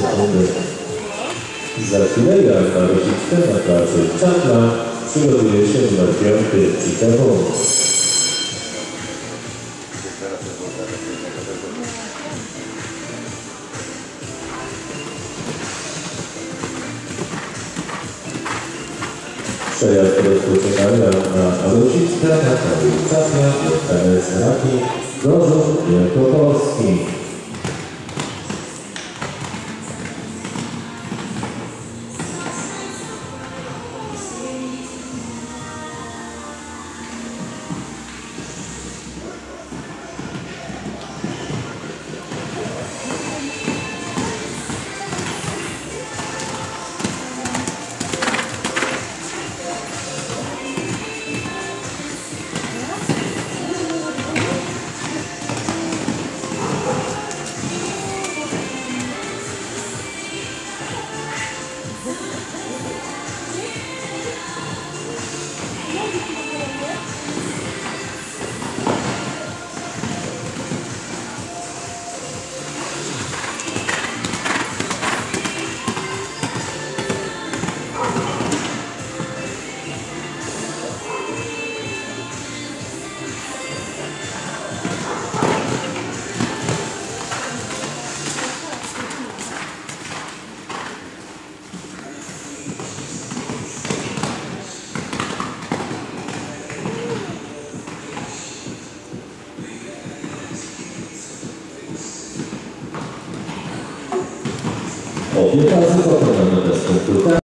sekundy. Za chwilę Joanna Rosicka na placu Czapla przygotuje się numer piąty Chicago. Przejazd rozpoczynają na Rosicka, Natalia Czapla, Johannes Raki, Gorzów Wielkopolski. O, 15 zatem będę testu.